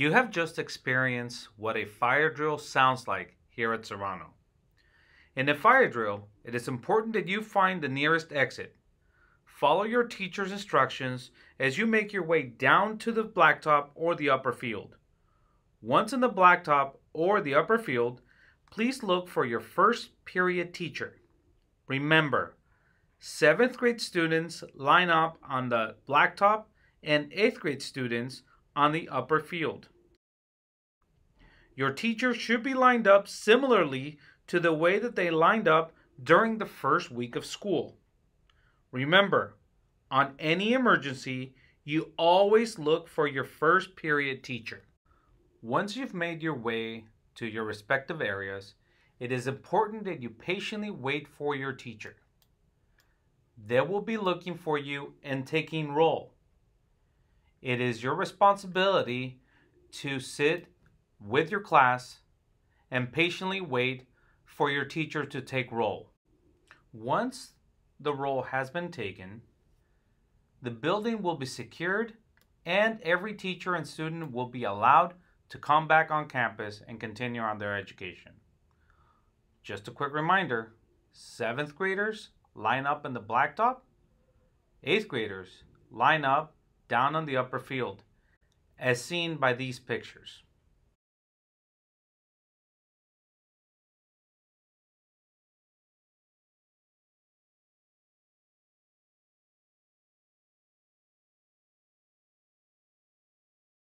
You have just experienced what a fire drill sounds like here at Serrano. In a fire drill, it is important that you find the nearest exit. Follow your teacher's instructions as you make your way down to the blacktop or the upper field. Once in the blacktop or the upper field, please look for your first period teacher. Remember, 7th grade students line up on the blacktop and 8th grade students on the upper field. Your teacher should be lined up similarly to the way that they lined up during the first week of school. Remember, on any emergency, you always look for your first period teacher. Once you've made your way to your respective areas, it is important that you patiently wait for your teacher. They will be looking for you and taking roll. It is your responsibility to sit with your class and patiently wait for your teacher to take roll. Once the roll has been taken, the building will be secured and every teacher and student will be allowed to come back on campus and continue on their education. Just a quick reminder, 7th graders line up in the blacktop, 8th graders line up down on the upper field, as seen by these pictures.